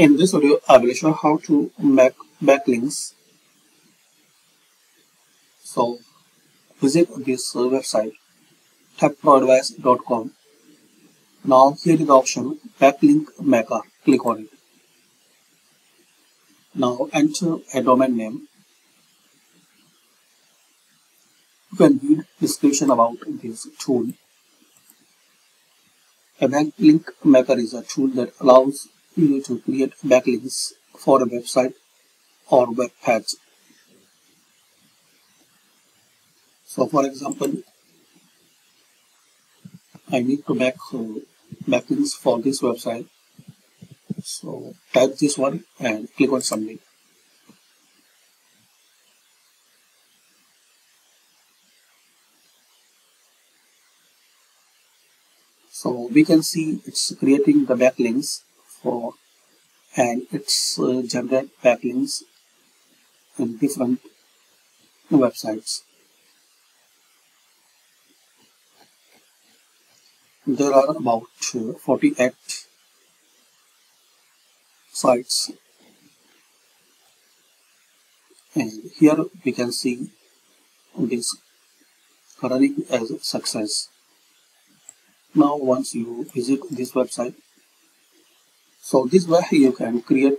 In this video, I will show how to make backlinks. So, visit this website techproadvice.com. Now, here is the option Backlink Maker. Click on it. Now, enter a domain name. You can read description about this tool. A backlink maker is a tool that allows you need to create backlinks for a website or web page. So for example, I need to make uh, backlinks for this website. So type this one and click on submit. So we can see it's creating the backlinks for and it's uh, generate backlinks in different websites. There are about uh, 48 sites and here we can see this running as success. Now once you visit this website so this way you can create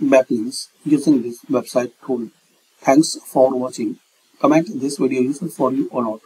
backlinks using this website tool. Thanks for watching. Comment this video useful for you or not.